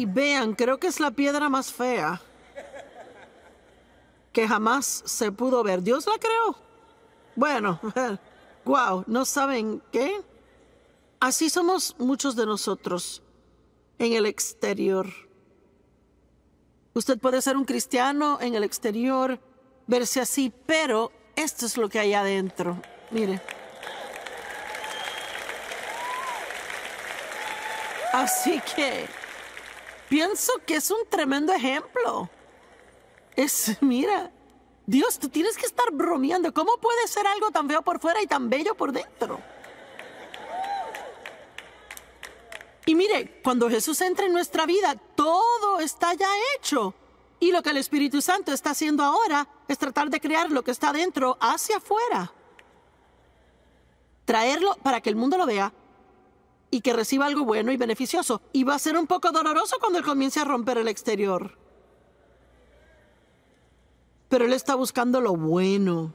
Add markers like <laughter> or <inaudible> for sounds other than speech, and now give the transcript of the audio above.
Y vean, creo que es la piedra más fea que jamás se pudo ver. Dios la creó. Bueno, <laughs> wow, ¿no saben qué? Así somos muchos de nosotros en el exterior. Usted puede ser un cristiano en el exterior, verse así, pero esto es lo que hay adentro. Mire. Así que pienso que es un tremendo ejemplo. Es, mira, Dios, tú tienes que estar bromeando. ¿Cómo puede ser algo tan feo por fuera y tan bello por dentro? Y mire, cuando Jesús entra en nuestra vida, todo está ya hecho. Y lo que el Espíritu Santo está haciendo ahora es tratar de crear lo que está dentro hacia afuera. Traerlo para que el mundo lo vea y que reciba algo bueno y beneficioso. Y va a ser un poco doloroso cuando él comience a romper el exterior. Pero él está buscando lo bueno.